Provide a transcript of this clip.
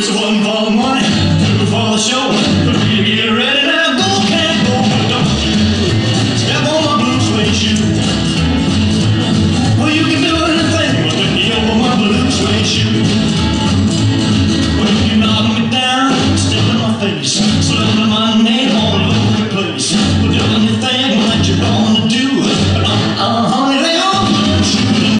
It's one ball one, two for the show, three to get ready. now.